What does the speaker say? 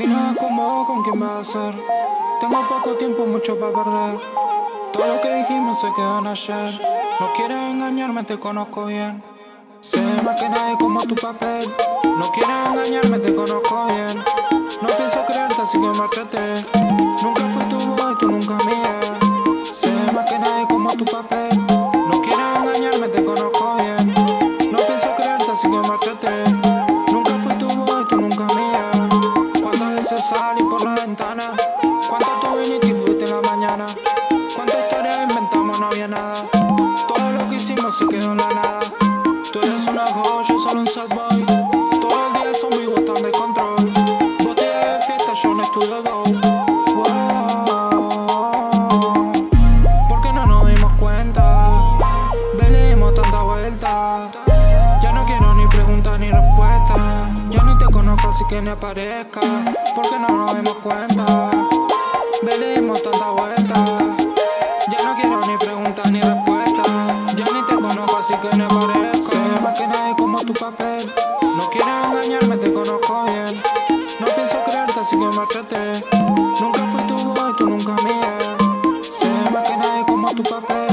Si no es como ¿con quién va a ser? Tengo poco tiempo, mucho para perder. Todo lo que dijimos se quedó en ayer. No quieres engañarme, te conozco bien. Sé más que nadie como tu papel. No quieres engañarme, te conozco bien. No pienso creerte, así que márchate. Nunca fui tu voz, tú nunca mía. Sé más que nadie como tu papel. Hicimos se quedó en la nada. Tú eres una joya, solo un sad boy. Todos los días son vivos, están de control. Botella de fiesta, yo no estudio go. Wow. ¿Por qué no nos dimos cuenta? Venimos tanta vuelta. Ya no quiero ni preguntas ni respuestas. Ya ni te conozco, así que ni aparezca. ¿Por qué no nos dimos cuenta? Venimos tanta vuelta. Así que ni aparezca. Sé más que nadie como tu papel. No quieres engañarme, te conozco bien. No pienso creerte, así que márchate. Nunca fui tu voz, tú nunca mía. Sé más que nadie como tu papel.